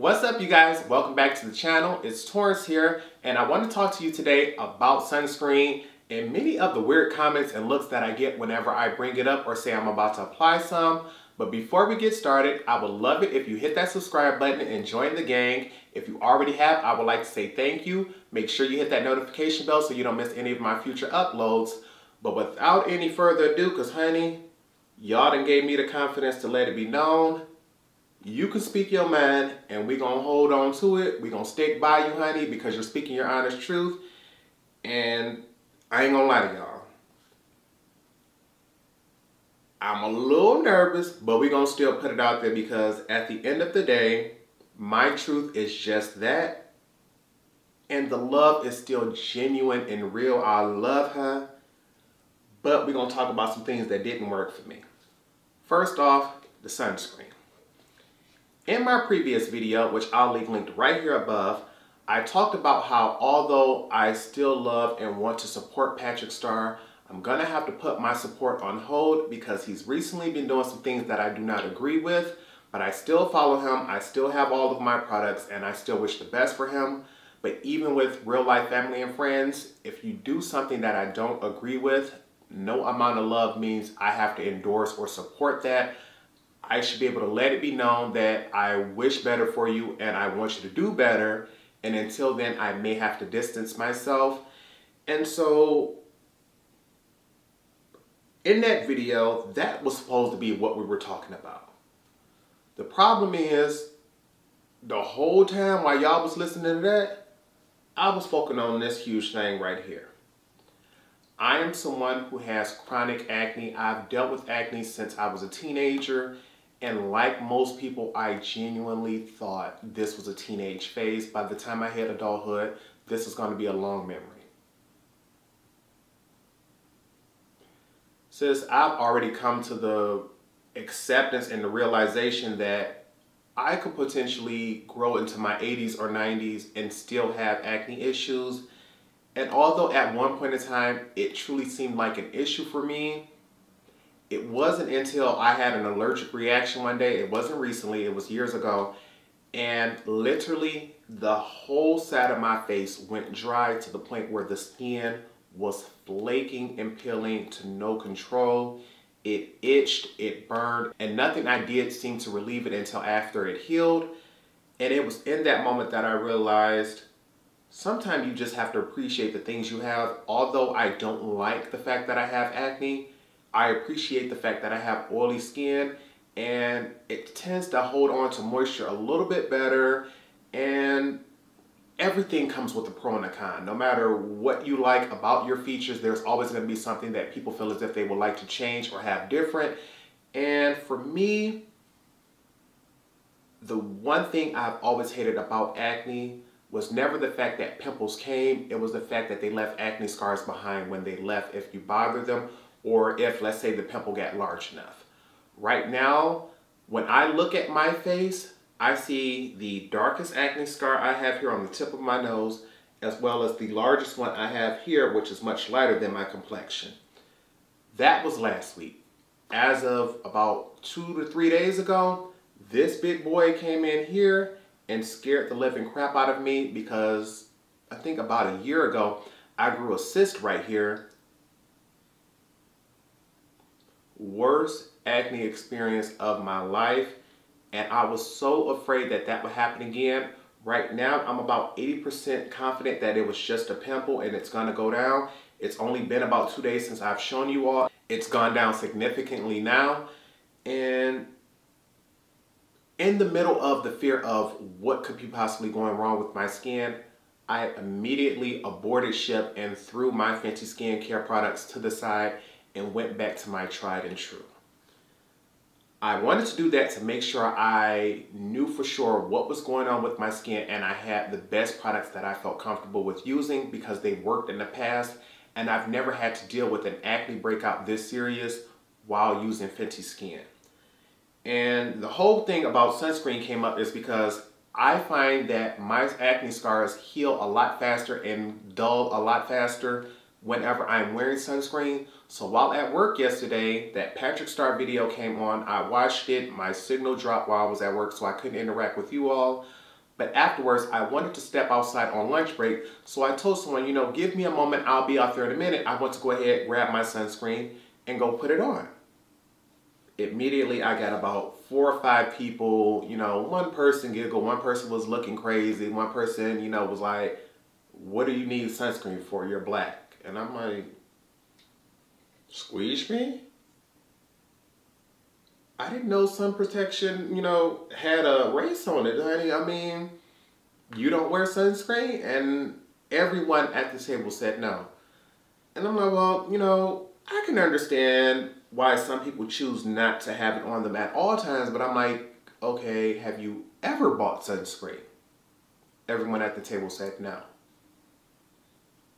What's up you guys? Welcome back to the channel. It's Torrence here and I want to talk to you today about sunscreen and many of the weird comments and looks that I get whenever I bring it up or say I'm about to apply some. But before we get started, I would love it if you hit that subscribe button and join the gang. If you already have, I would like to say thank you. Make sure you hit that notification bell so you don't miss any of my future uploads. But without any further ado, because honey, y'all done gave me the confidence to let it be known you can speak your mind and we're going to hold on to it. We're going to stick by you, honey, because you're speaking your honest truth. And I ain't going to lie to y'all. I'm a little nervous, but we're going to still put it out there because at the end of the day, my truth is just that. And the love is still genuine and real. I love her. But we're going to talk about some things that didn't work for me. First off, the sunscreen. In my previous video, which I'll leave linked right here above, I talked about how although I still love and want to support Patrick Starr, I'm gonna have to put my support on hold because he's recently been doing some things that I do not agree with, but I still follow him, I still have all of my products, and I still wish the best for him. But even with real life family and friends, if you do something that I don't agree with, no amount of love means I have to endorse or support that I should be able to let it be known that I wish better for you and I want you to do better. And until then, I may have to distance myself. And so in that video, that was supposed to be what we were talking about. The problem is, the whole time while y'all was listening to that, I was focusing on this huge thing right here. I am someone who has chronic acne. I've dealt with acne since I was a teenager and like most people, I genuinely thought this was a teenage phase. By the time I hit adulthood, this is going to be a long memory. Since I've already come to the acceptance and the realization that I could potentially grow into my 80s or 90s and still have acne issues. And although at one point in time it truly seemed like an issue for me, it wasn't until I had an allergic reaction one day, it wasn't recently, it was years ago, and literally the whole side of my face went dry to the point where the skin was flaking and peeling to no control. It itched, it burned, and nothing I did seemed to relieve it until after it healed. And it was in that moment that I realized sometimes you just have to appreciate the things you have. Although I don't like the fact that I have acne, I appreciate the fact that I have oily skin and it tends to hold on to moisture a little bit better and everything comes with a pro and a con. No matter what you like about your features, there's always going to be something that people feel as if they would like to change or have different. And for me, the one thing I've always hated about acne was never the fact that pimples came, it was the fact that they left acne scars behind when they left if you bother them or if, let's say, the pimple got large enough. Right now, when I look at my face, I see the darkest acne scar I have here on the tip of my nose, as well as the largest one I have here, which is much lighter than my complexion. That was last week. As of about two to three days ago, this big boy came in here and scared the living crap out of me because I think about a year ago, I grew a cyst right here worst acne experience of my life and I was so afraid that that would happen again. Right now, I'm about 80% confident that it was just a pimple and it's gonna go down. It's only been about two days since I've shown you all. It's gone down significantly now. And in the middle of the fear of what could be possibly going wrong with my skin, I immediately aborted ship and threw my Fenty skincare products to the side and went back to my tried and true. I wanted to do that to make sure I knew for sure what was going on with my skin and I had the best products that I felt comfortable with using because they worked in the past and I've never had to deal with an acne breakout this serious while using Fenty Skin. And the whole thing about sunscreen came up is because I find that my acne scars heal a lot faster and dull a lot faster whenever I'm wearing sunscreen. So while at work yesterday, that Patrick Starr video came on. I watched it. My signal dropped while I was at work, so I couldn't interact with you all. But afterwards, I wanted to step outside on lunch break, so I told someone, you know, give me a moment, I'll be out there in a minute. I want to go ahead, grab my sunscreen, and go put it on. Immediately, I got about four or five people, you know, one person giggled, one person was looking crazy, one person, you know, was like, what do you need sunscreen for? You're black. And I'm like, squeeze me? I didn't know sun protection, you know, had a race on it, honey. I mean, you don't wear sunscreen? And everyone at the table said no. And I'm like, well, you know, I can understand why some people choose not to have it on them at all times, but I'm like, okay, have you ever bought sunscreen? Everyone at the table said no.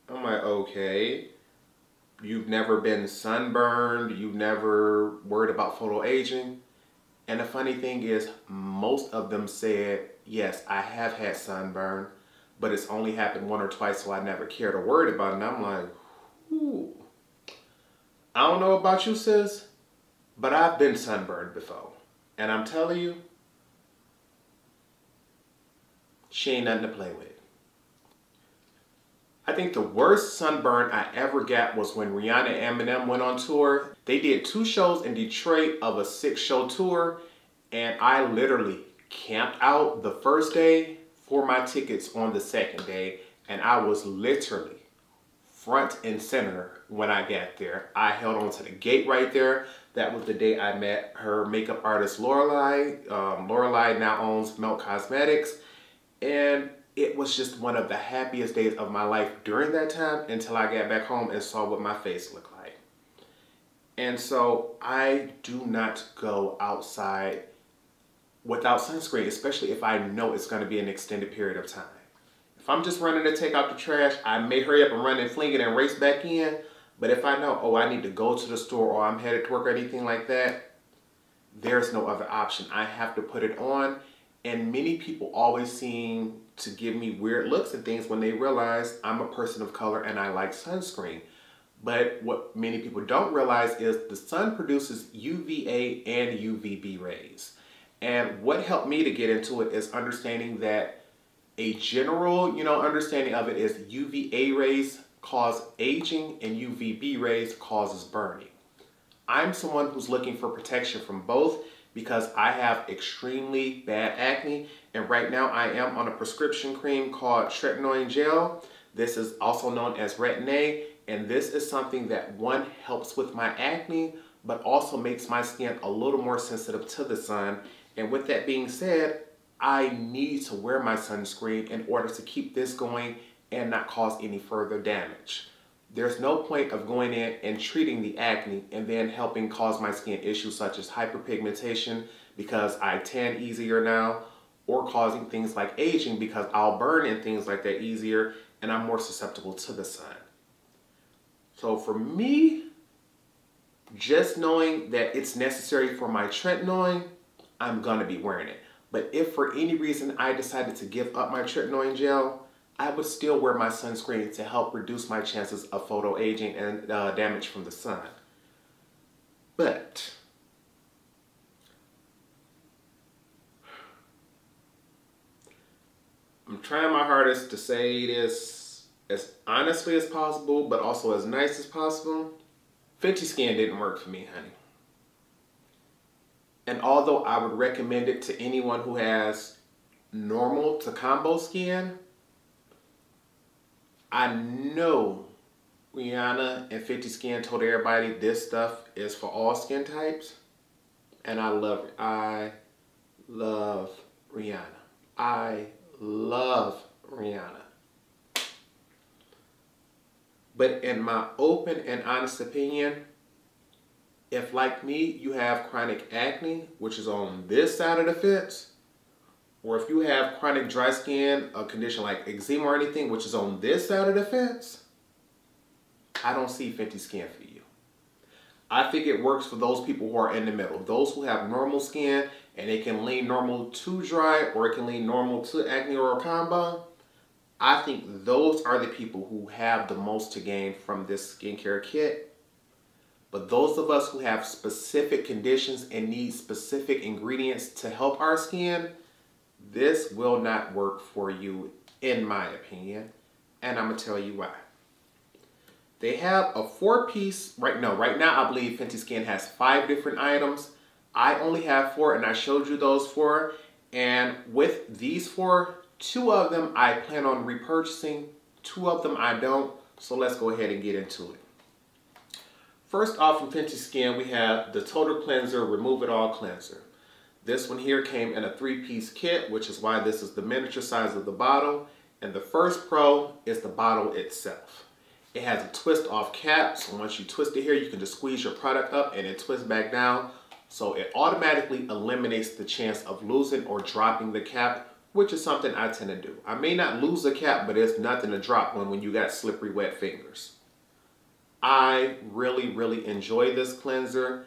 I'm like, okay you've never been sunburned, you've never worried about photo aging. And the funny thing is, most of them said, yes, I have had sunburn, but it's only happened one or twice, so I never cared or worried about it. And I'm like, ooh. I don't know about you, sis, but I've been sunburned before. And I'm telling you, she ain't nothing to play with. I think the worst sunburn I ever got was when Rihanna and Eminem went on tour. They did two shows in Detroit of a six show tour and I literally camped out the first day for my tickets on the second day and I was literally front and center when I got there. I held on to the gate right there. That was the day I met her makeup artist Lorelei. Um, Lorelei now owns Melt Cosmetics and it was just one of the happiest days of my life during that time until I got back home and saw what my face looked like. And so I do not go outside without sunscreen, especially if I know it's going to be an extended period of time. If I'm just running to take out the trash, I may hurry up and run and fling it and race back in. But if I know, oh, I need to go to the store or I'm headed to work or anything like that, there's no other option. I have to put it on. And many people always seem to give me weird looks and things when they realize I'm a person of color and I like sunscreen. But what many people don't realize is the sun produces UVA and UVB rays. And what helped me to get into it is understanding that a general, you know, understanding of it is UVA rays cause aging and UVB rays causes burning. I'm someone who's looking for protection from both because I have extremely bad acne and right now I am on a prescription cream called tretinoin gel. This is also known as Retin-A and this is something that one helps with my acne but also makes my skin a little more sensitive to the sun. And with that being said, I need to wear my sunscreen in order to keep this going and not cause any further damage. There's no point of going in and treating the acne and then helping cause my skin issues such as hyperpigmentation because I tan easier now or causing things like aging because I'll burn and things like that easier and I'm more susceptible to the sun. So for me, just knowing that it's necessary for my tretinoin, I'm gonna be wearing it. But if for any reason I decided to give up my tretinoin gel, I would still wear my sunscreen to help reduce my chances of photo aging and uh, damage from the sun. But I'm trying my hardest to say this as honestly as possible, but also as nice as possible. Fenty Skin didn't work for me, honey. And although I would recommend it to anyone who has normal to combo skin, I know Rihanna and Fenty Skin told everybody this stuff is for all skin types. And I love it. I love Rihanna. I love Rihanna. But in my open and honest opinion, if like me, you have chronic acne, which is on this side of the fence, or if you have chronic dry skin, a condition like eczema or anything, which is on this side of the fence, I don't see Fenty Skin for you. I think it works for those people who are in the middle. Those who have normal skin and it can lean normal to dry or it can lean normal to acne or a combo. I think those are the people who have the most to gain from this skincare kit. But those of us who have specific conditions and need specific ingredients to help our skin, this will not work for you in my opinion. And I'm gonna tell you why. They have a four piece, right now, right now I believe Fenty Skin has five different items. I only have four and I showed you those four. And with these four, two of them I plan on repurchasing, two of them I don't. So let's go ahead and get into it. First off from Fenty Skin, we have the Total Cleanser Remove It All Cleanser. This one here came in a three-piece kit, which is why this is the miniature size of the bottle. And the first pro is the bottle itself. It has a twist off cap, so once you twist it here, you can just squeeze your product up and it twists back down. So it automatically eliminates the chance of losing or dropping the cap, which is something I tend to do. I may not lose the cap, but it's nothing to drop one when you got slippery wet fingers. I really, really enjoy this cleanser.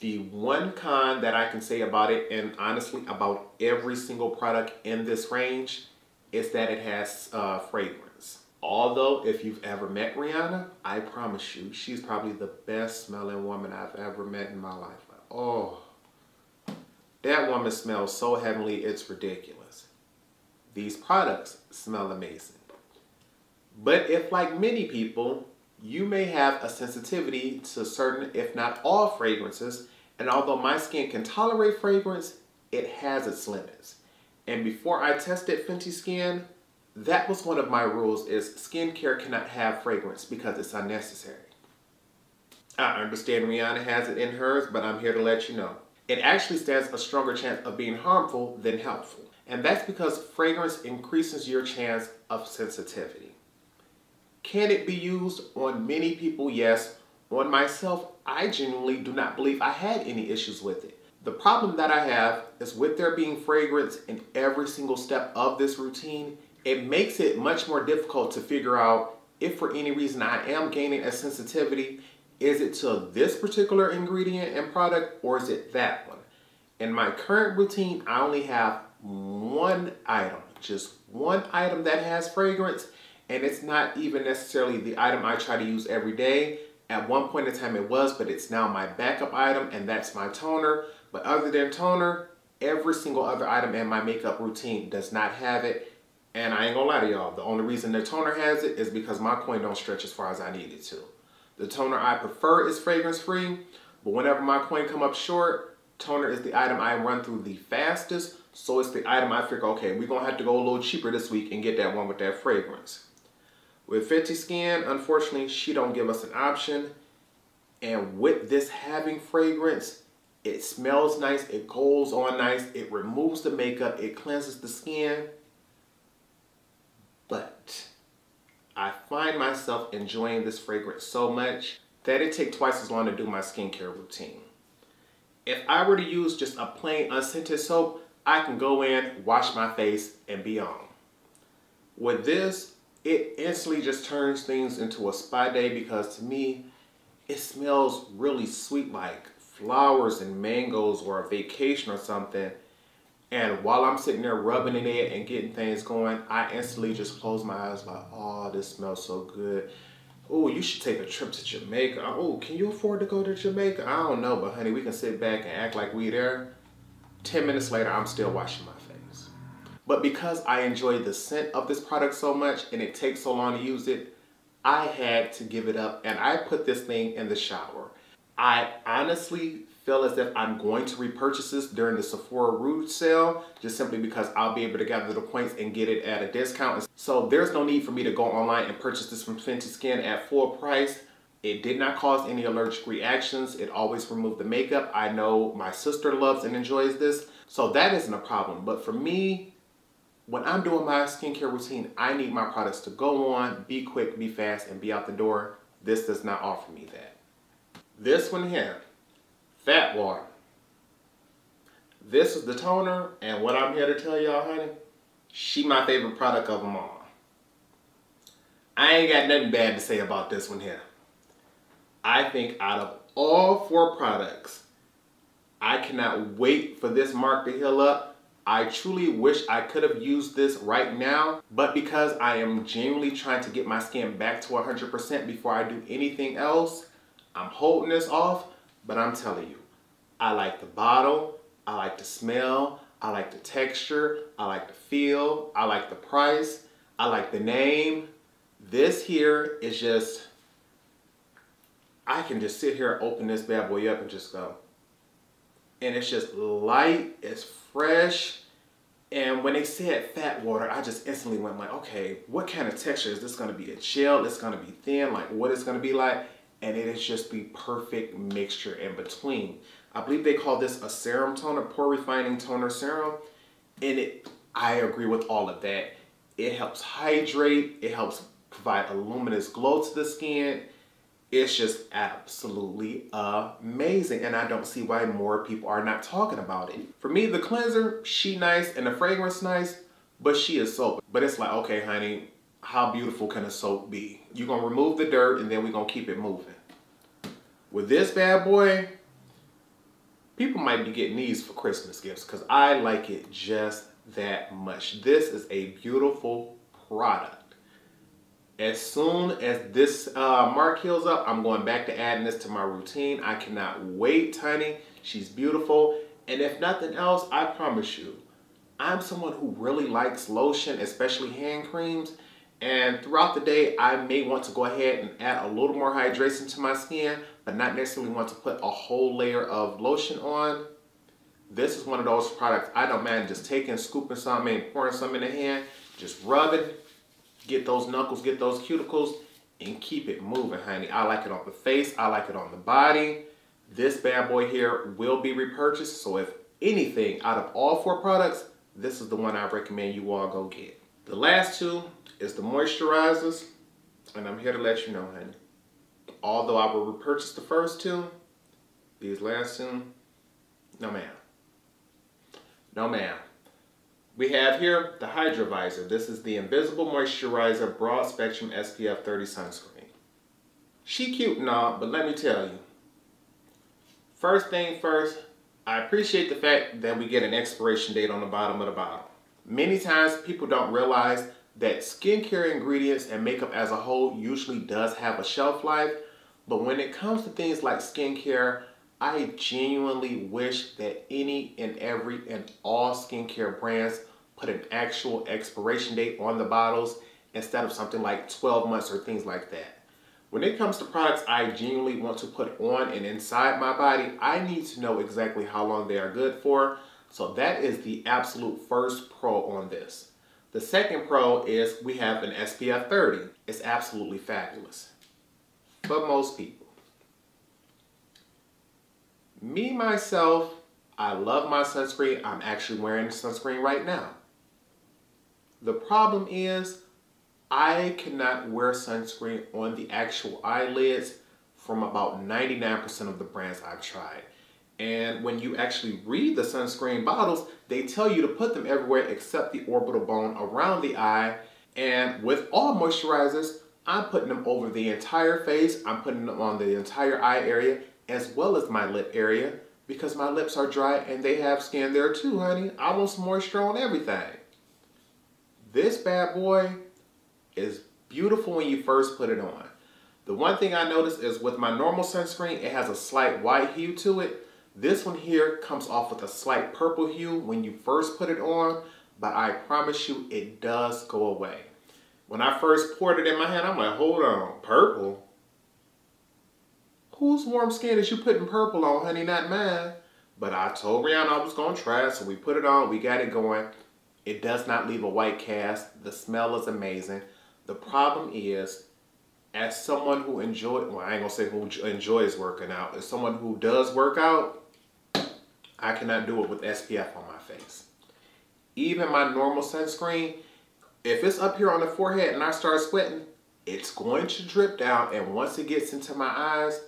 The one con that I can say about it, and honestly about every single product in this range, is that it has uh, fragrance. Although, if you've ever met Rihanna, I promise you, she's probably the best smelling woman I've ever met in my life. Oh, that woman smells so heavenly, it's ridiculous. These products smell amazing. But if, like many people, you may have a sensitivity to certain, if not all fragrances, and although my skin can tolerate fragrance, it has its limits. And before I tested Fenty Skin, that was one of my rules is skincare cannot have fragrance because it's unnecessary. I understand Rihanna has it in hers, but I'm here to let you know. It actually stands a stronger chance of being harmful than helpful. And that's because fragrance increases your chance of sensitivity. Can it be used on many people? Yes. On myself, I genuinely do not believe I had any issues with it. The problem that I have is with there being fragrance in every single step of this routine, it makes it much more difficult to figure out if for any reason I am gaining a sensitivity, is it to this particular ingredient and product or is it that one? In my current routine, I only have one item, just one item that has fragrance and it's not even necessarily the item I try to use every day. At one point in time it was, but it's now my backup item and that's my toner. But other than toner, every single other item in my makeup routine does not have it. And I ain't gonna lie to y'all, the only reason the toner has it is because my coin don't stretch as far as I need it to. The toner I prefer is fragrance free, but whenever my coin come up short, toner is the item I run through the fastest. So it's the item I figure, okay, we're gonna have to go a little cheaper this week and get that one with that fragrance. With Fenty Skin, unfortunately, she don't give us an option. And with this having fragrance, it smells nice, it goes on nice, it removes the makeup, it cleanses the skin. But I find myself enjoying this fragrance so much that it takes twice as long to do my skincare routine. If I were to use just a plain unscented soap, I can go in, wash my face, and be on. With this, it instantly just turns things into a spa day because to me, it smells really sweet like flowers and mangoes or a vacation or something. And while I'm sitting there rubbing in it and getting things going, I instantly just close my eyes like, oh, this smells so good. Oh, you should take a trip to Jamaica. Oh, can you afford to go to Jamaica? I don't know, but honey, we can sit back and act like we there. 10 minutes later, I'm still washing my but because I enjoy the scent of this product so much and it takes so long to use it, I had to give it up and I put this thing in the shower. I honestly feel as if I'm going to repurchase this during the Sephora Rouge sale just simply because I'll be able to gather the points and get it at a discount. So there's no need for me to go online and purchase this from Fenty Skin at full price. It did not cause any allergic reactions. It always removed the makeup. I know my sister loves and enjoys this, so that isn't a problem. But for me, when I'm doing my skincare routine, I need my products to go on, be quick, be fast, and be out the door. This does not offer me that. This one here, Fat Water. This is the toner, and what I'm here to tell y'all, honey, she my favorite product of them all. I ain't got nothing bad to say about this one here. I think out of all four products, I cannot wait for this mark to heal up I truly wish I could have used this right now, but because I am genuinely trying to get my skin back to 100% before I do anything else, I'm holding this off, but I'm telling you, I like the bottle, I like the smell, I like the texture. I like the feel. I like the price. I like the name. This here is just, I can just sit here, open this bad boy up and just go. And it's just light, it's fresh. And when they said fat water, I just instantly went like, okay, what kind of texture is this gonna be? A gel, it's gonna be thin, like what it's gonna be like? And it is just the perfect mixture in between. I believe they call this a serum toner, pore refining toner serum. And it, I agree with all of that. It helps hydrate, it helps provide a luminous glow to the skin. It's just absolutely amazing. And I don't see why more people are not talking about it. For me, the cleanser, she nice and the fragrance nice, but she is soap. But it's like, okay, honey, how beautiful can a soap be? You're gonna remove the dirt and then we're gonna keep it moving. With this bad boy, people might be getting these for Christmas gifts because I like it just that much. This is a beautiful product. As soon as this uh, mark heals up, I'm going back to adding this to my routine. I cannot wait, honey. She's beautiful. And if nothing else, I promise you, I'm someone who really likes lotion, especially hand creams. And throughout the day, I may want to go ahead and add a little more hydration to my skin, but not necessarily want to put a whole layer of lotion on. This is one of those products I don't mind just taking, scooping some and pouring some in the hand, just rubbing, get those knuckles, get those cuticles, and keep it moving, honey. I like it on the face, I like it on the body. This bad boy here will be repurchased, so if anything out of all four products, this is the one I recommend you all go get. The last two is the moisturizers, and I'm here to let you know, honey. Although I will repurchase the first two, these last two, no ma'am. No ma'am. We have here the Hydra Vizor. This is the Invisible Moisturizer Broad Spectrum SPF 30 Sunscreen. She cute and all, but let me tell you. First thing first, I appreciate the fact that we get an expiration date on the bottom of the bottle. Many times people don't realize that skincare ingredients and makeup as a whole usually does have a shelf life, but when it comes to things like skincare, I genuinely wish that any and every and all skincare brands put an actual expiration date on the bottles instead of something like 12 months or things like that. When it comes to products I genuinely want to put on and inside my body, I need to know exactly how long they are good for. So that is the absolute first pro on this. The second pro is we have an SPF 30. It's absolutely fabulous. But most people. Me, myself, I love my sunscreen. I'm actually wearing sunscreen right now. The problem is I cannot wear sunscreen on the actual eyelids from about 99% of the brands I've tried. And when you actually read the sunscreen bottles, they tell you to put them everywhere except the orbital bone around the eye. And with all moisturizers, I'm putting them over the entire face. I'm putting them on the entire eye area as well as my lip area because my lips are dry and they have skin there too, honey. I want some moisture on everything. This bad boy is beautiful when you first put it on. The one thing I noticed is with my normal sunscreen, it has a slight white hue to it. This one here comes off with a slight purple hue when you first put it on, but I promise you it does go away. When I first poured it in my hand, I'm like, hold on, purple? Whose warm skin is you putting purple on, honey? Not mine. But I told Rihanna I was going to try it, so we put it on. We got it going. It does not leave a white cast. The smell is amazing. The problem is, as someone who enjoys, well, I ain't to say who enjoys working out. As someone who does work out, I cannot do it with SPF on my face. Even my normal sunscreen, if it's up here on the forehead and I start sweating, it's going to drip down. And once it gets into my eyes,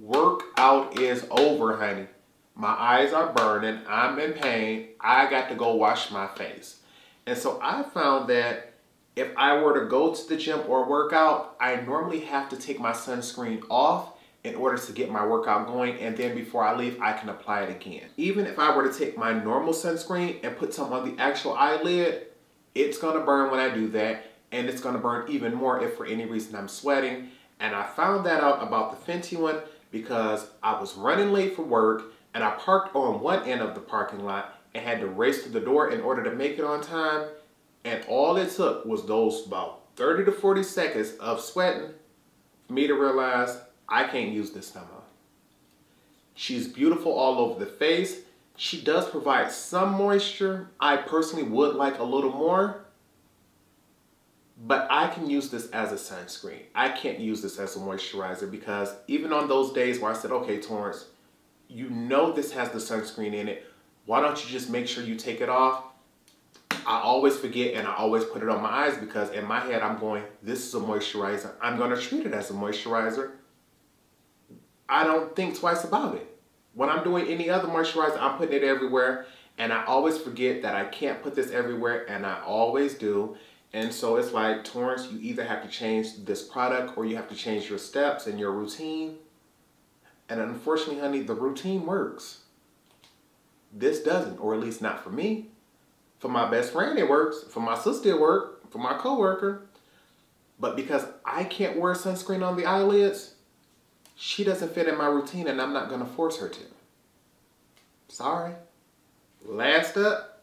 workout is over, honey. My eyes are burning. I'm in pain. I got to go wash my face. And so I found that if I were to go to the gym or workout, I normally have to take my sunscreen off in order to get my workout going and then before I leave I can apply it again. Even if I were to take my normal sunscreen and put some on the actual eyelid, it's gonna burn when I do that and it's gonna burn even more if for any reason I'm sweating. And I found that out about the Fenty one because I was running late for work and I parked on one end of the parking lot and had to race to the door in order to make it on time. And all it took was those about 30 to 40 seconds of sweating for me to realize I can't use this no. She's beautiful all over the face. She does provide some moisture. I personally would like a little more, but I can use this as a sunscreen. I can't use this as a moisturizer because even on those days where I said, okay, Torrence, you know this has the sunscreen in it. Why don't you just make sure you take it off? I always forget and I always put it on my eyes because in my head I'm going, this is a moisturizer. I'm going to treat it as a moisturizer. I don't think twice about it. When I'm doing any other moisturizer, I'm putting it everywhere and I always forget that I can't put this everywhere and I always do. And so it's like, Torrence, you either have to change this product or you have to change your steps and your routine. And unfortunately, honey, the routine works. This doesn't, or at least not for me. For my best friend, it works. For my sister, it works. For my coworker. But because I can't wear sunscreen on the eyelids, she doesn't fit in my routine and I'm not going to force her to. Sorry. Last up,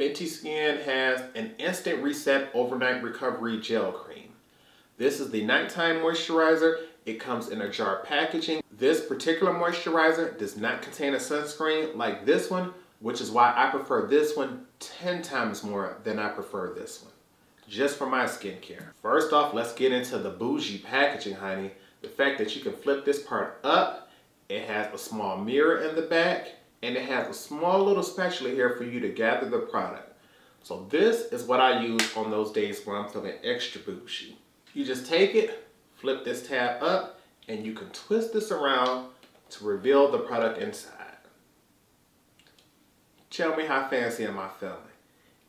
Fenty Skin has an Instant Reset Overnight Recovery Gel Cream. This is the nighttime moisturizer. It comes in a jar packaging. This particular moisturizer does not contain a sunscreen like this one, which is why I prefer this one 10 times more than I prefer this one, just for my skincare. First off, let's get into the bougie packaging, honey. The fact that you can flip this part up, it has a small mirror in the back, and it has a small little spatula here for you to gather the product. So this is what I use on those days when I'm feeling extra bougie. You just take it, flip this tab up, and you can twist this around to reveal the product inside. Tell me how fancy am I feeling?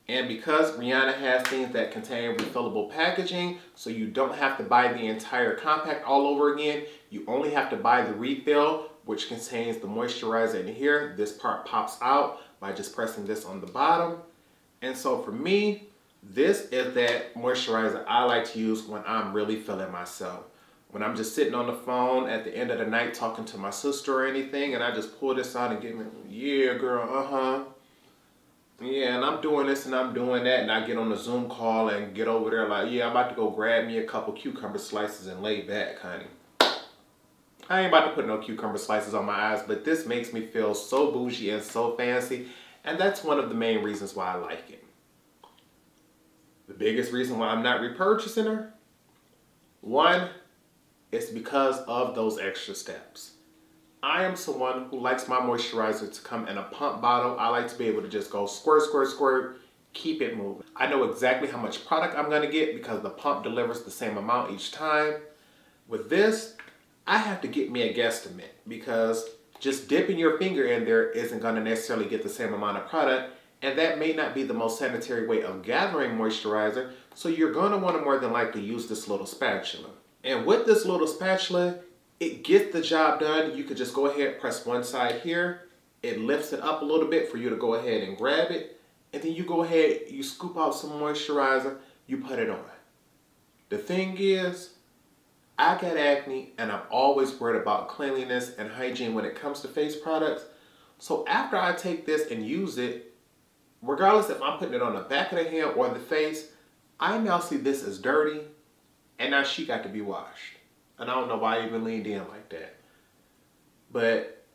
And because Rihanna has things that contain refillable packaging, so you don't have to buy the entire compact all over again, you only have to buy the refill, which contains the moisturizer in here. This part pops out by just pressing this on the bottom. And so for me, this is that moisturizer I like to use when I'm really feeling myself. When I'm just sitting on the phone at the end of the night talking to my sister or anything, and I just pull this out and get me, yeah, girl, uh-huh. Yeah, and I'm doing this and I'm doing that, and I get on a Zoom call and get over there like, yeah, I'm about to go grab me a couple cucumber slices and lay back, honey. I ain't about to put no cucumber slices on my eyes, but this makes me feel so bougie and so fancy, and that's one of the main reasons why I like it. The biggest reason why I'm not repurchasing her, one, it's because of those extra steps. I am someone who likes my moisturizer to come in a pump bottle. I like to be able to just go squirt, squirt, squirt, keep it moving. I know exactly how much product I'm gonna get because the pump delivers the same amount each time. With this, I have to get me a guesstimate because just dipping your finger in there isn't gonna necessarily get the same amount of product and that may not be the most sanitary way of gathering moisturizer, so you're gonna wanna more than likely use this little spatula. And with this little spatula, it gets the job done. You could just go ahead, press one side here. It lifts it up a little bit for you to go ahead and grab it. And then you go ahead, you scoop out some moisturizer, you put it on. The thing is, I got acne and I'm always worried about cleanliness and hygiene when it comes to face products. So after I take this and use it, regardless if I'm putting it on the back of the hand or the face, I now see this as dirty and now she got to be washed. And I don't know why I even leaned in like that. But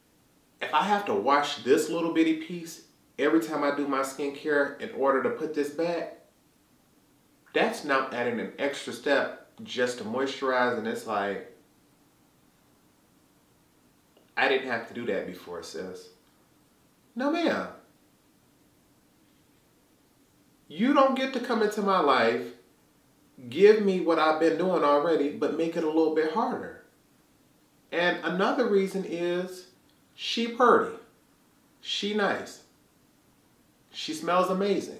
if I have to wash this little bitty piece every time I do my skincare in order to put this back, that's now adding an extra step just to moisturize. And it's like, I didn't have to do that before, sis. No, ma'am. You don't get to come into my life give me what I've been doing already, but make it a little bit harder. And another reason is she pretty. She nice. She smells amazing.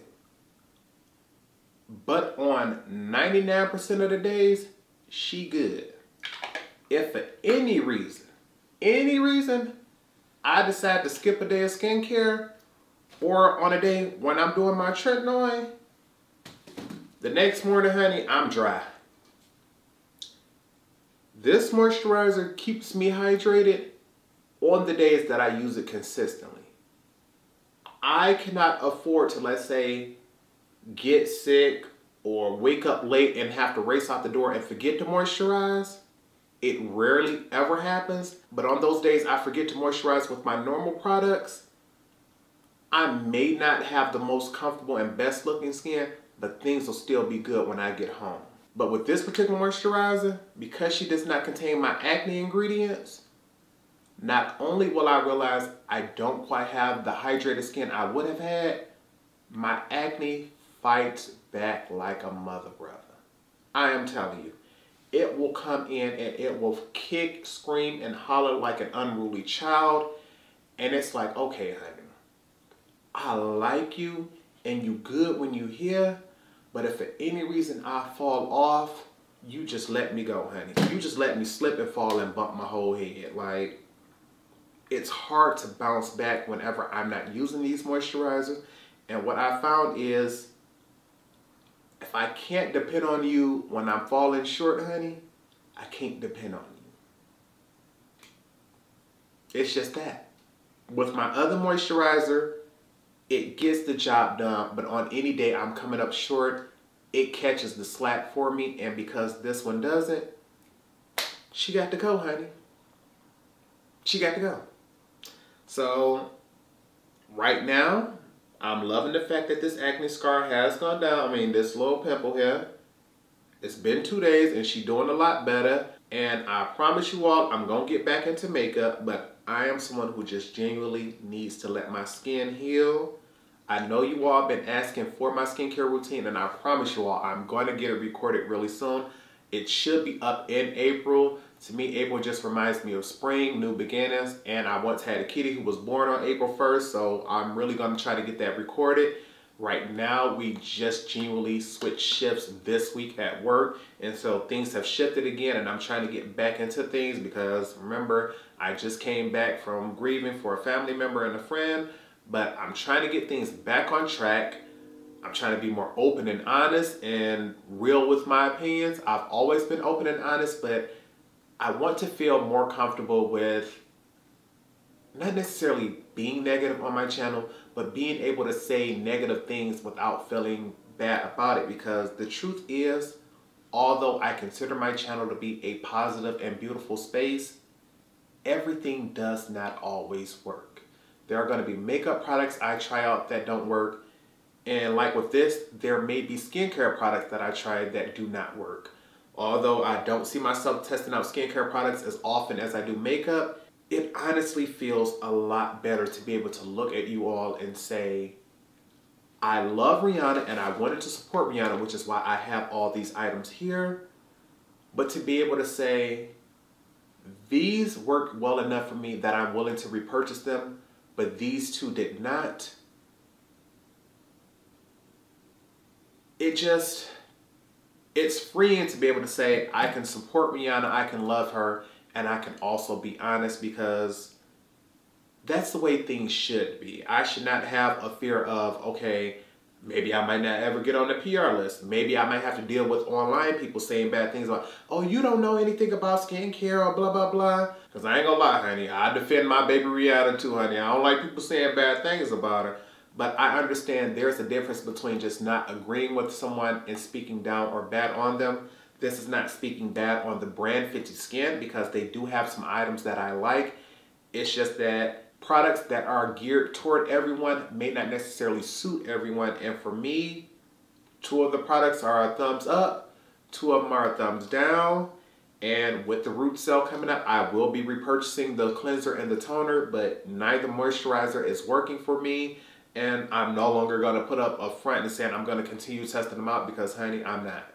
But on 99% of the days, she good. If for any reason, any reason, I decide to skip a day of skincare, or on a day when I'm doing my tretinoin, the next morning, honey, I'm dry. This moisturizer keeps me hydrated on the days that I use it consistently. I cannot afford to, let's say, get sick or wake up late and have to race out the door and forget to moisturize. It rarely ever happens, but on those days I forget to moisturize with my normal products. I may not have the most comfortable and best looking skin, but things will still be good when I get home. But with this particular moisturizer, because she does not contain my acne ingredients, not only will I realize I don't quite have the hydrated skin I would have had, my acne fights back like a mother brother. I am telling you, it will come in and it will kick, scream, and holler like an unruly child. And it's like, okay, honey, I like you and you good when you here, but if for any reason I fall off, you just let me go, honey. You just let me slip and fall and bump my whole head. Like, it's hard to bounce back whenever I'm not using these moisturizers. And what I found is if I can't depend on you when I'm falling short, honey, I can't depend on you. It's just that. With my other moisturizer, it gets the job done, but on any day I'm coming up short, it catches the slack for me. And because this one doesn't, she got to go, honey. She got to go. So right now, I'm loving the fact that this acne scar has gone down. I mean, this little pimple here. It's been two days and she's doing a lot better. And I promise you all, I'm going to get back into makeup, but I am someone who just genuinely needs to let my skin heal. I know you all been asking for my skincare routine and I promise you all, I'm going to get it recorded really soon. It should be up in April. To me, April just reminds me of spring, new beginnings, and I once had a kitty who was born on April 1st, so I'm really to try to get that recorded. Right now, we just genuinely switched shifts this week at work, and so things have shifted again, and I'm trying to get back into things because remember, I just came back from grieving for a family member and a friend, but I'm trying to get things back on track. I'm trying to be more open and honest and real with my opinions. I've always been open and honest, but I want to feel more comfortable with not necessarily being negative on my channel, but being able to say negative things without feeling bad about it because the truth is, although I consider my channel to be a positive and beautiful space, everything does not always work. There are going to be makeup products I try out that don't work. And like with this, there may be skincare products that I try that do not work. Although I don't see myself testing out skincare products as often as I do makeup, it honestly feels a lot better to be able to look at you all and say, I love Rihanna and I wanted to support Rihanna, which is why I have all these items here. But to be able to say, these work well enough for me that I'm willing to repurchase them, but these two did not. It just, it's freeing to be able to say, I can support Rihanna, I can love her, and I can also be honest because that's the way things should be. I should not have a fear of, okay, maybe I might not ever get on the PR list. Maybe I might have to deal with online people saying bad things about, oh, you don't know anything about skincare or blah, blah, blah. Because I ain't gonna lie, honey, I defend my baby Rihanna too, honey. I don't like people saying bad things about her. But I understand there's a difference between just not agreeing with someone and speaking down or bad on them. This is not speaking bad on the brand Fenty Skin because they do have some items that I like. It's just that products that are geared toward everyone may not necessarily suit everyone. And for me, two of the products are a thumbs up, two of them are a thumbs down. And with the Rouge sale coming up, I will be repurchasing the cleanser and the toner, but neither moisturizer is working for me and I'm no longer going to put up a front and saying I'm going to continue testing them out because, honey, I'm not.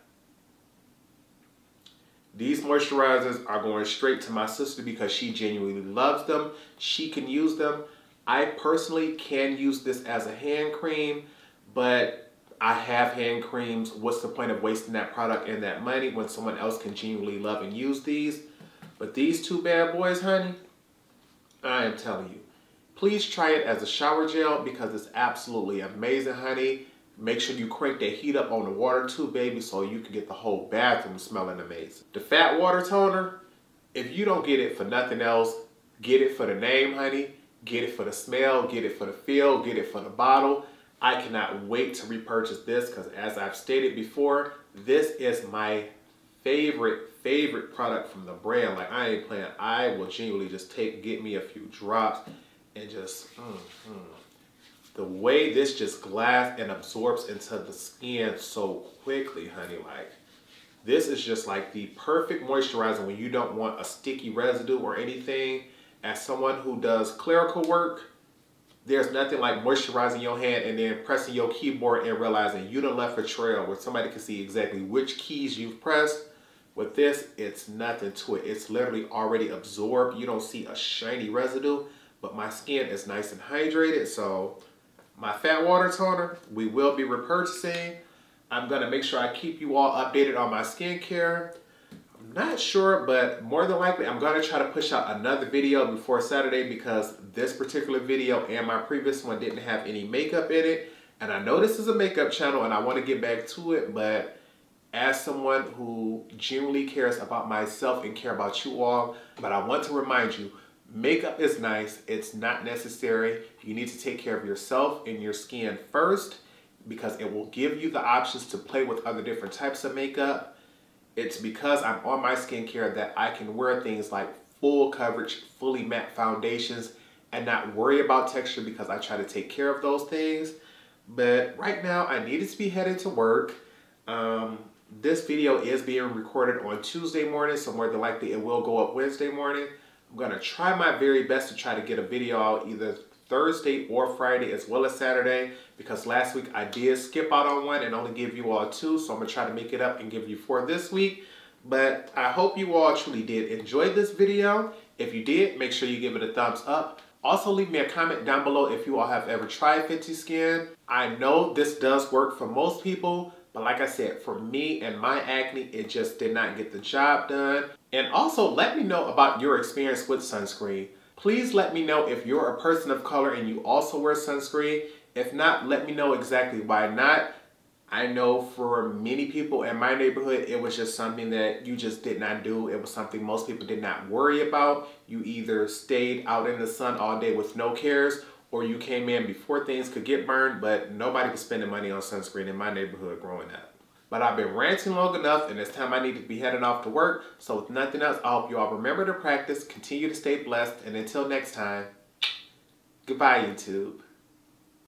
These moisturizers are going straight to my sister because she genuinely loves them. She can use them. I personally can use this as a hand cream, but I have hand creams. What's the point of wasting that product and that money when someone else can genuinely love and use these? But these two bad boys, honey, I am telling you, Please try it as a shower gel because it's absolutely amazing, honey. Make sure you crank that heat up on the water too, baby, so you can get the whole bathroom smelling amazing. The Fat Water Toner, if you don't get it for nothing else, get it for the name, honey. Get it for the smell, get it for the feel, get it for the bottle. I cannot wait to repurchase this because as I've stated before, this is my favorite, favorite product from the brand. Like I ain't playing. I will genuinely just take, get me a few drops and just, mm, mm. the way this just glass and absorbs into the skin so quickly, honey, like this is just like the perfect moisturizer when you don't want a sticky residue or anything. As someone who does clerical work, there's nothing like moisturizing your hand and then pressing your keyboard and realizing you done left a trail where somebody can see exactly which keys you've pressed. With this, it's nothing to it. It's literally already absorbed. You don't see a shiny residue, but my skin is nice and hydrated. So my fat water toner, we will be repurchasing. I'm gonna make sure I keep you all updated on my skincare. I'm not sure, but more than likely, I'm gonna try to push out another video before Saturday because this particular video and my previous one didn't have any makeup in it. And I know this is a makeup channel and I wanna get back to it, but as someone who genuinely cares about myself and care about you all, but I want to remind you, makeup is nice, it's not necessary. You need to take care of yourself and your skin first because it will give you the options to play with other different types of makeup. It's because I'm on my skincare that I can wear things like full coverage, fully matte foundations and not worry about texture because I try to take care of those things. But right now I needed to be headed to work. Um, this video is being recorded on Tuesday morning, so more than likely it will go up Wednesday morning. I'm gonna try my very best to try to get a video out either Thursday or Friday as well as Saturday because last week I did skip out on one and only give you all two so I'm gonna try to make it up and give you four this week. But I hope you all truly did enjoy this video. If you did make sure you give it a thumbs up. Also leave me a comment down below if you all have ever tried Fenty Skin. I know this does work for most people but like I said, for me and my acne, it just did not get the job done. And also let me know about your experience with sunscreen. Please let me know if you're a person of color and you also wear sunscreen. If not, let me know exactly why not. I know for many people in my neighborhood, it was just something that you just did not do. It was something most people did not worry about. You either stayed out in the sun all day with no cares or you came in before things could get burned, but nobody was spending money on sunscreen in my neighborhood growing up. But I've been ranting long enough and it's time I need to be heading off to work. So with nothing else, I hope you all remember to practice, continue to stay blessed, and until next time, goodbye YouTube.